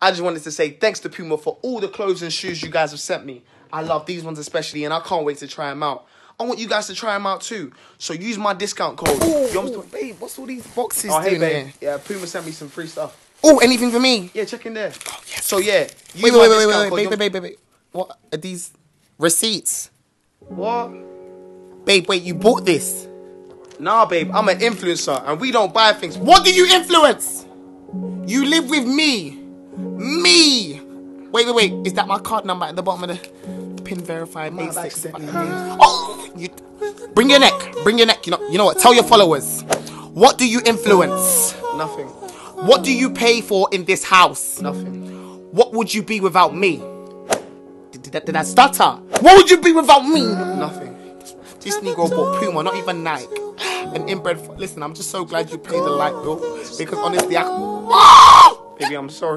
I just wanted to say thanks to Puma for all the clothes and shoes you guys have sent me. I love these ones especially, and I can't wait to try them out. I want you guys to try them out too. So use my discount code. Yo, I'm babe, what's all these boxes Oh, hey, doing babe. here? Yeah, Puma sent me some free stuff. Oh, anything for me? Yeah, check in there. Oh, so yeah, use Wait, wait, wait, wait, wait, wait, wait, wait, wait, wait. What are these receipts? What? Babe, wait, you bought this. Nah, babe, I'm an influencer, and we don't buy things. What do you influence? You live with me. Me. Wait, wait, wait. Is that my card number at the bottom of the pin verified eight six five? Oh, you bring your neck. Bring your neck. You know, you know what? Tell your followers. What do you influence? Nothing. What do you pay for in this house? Nothing. What would you be without me? Did, did, did I stutter? What would you be without me? Nothing. This Negro bought Puma, not even Nike. An inbred. Listen, I'm just so glad you paid the light bill because honestly, I. Baby, I'm sorry.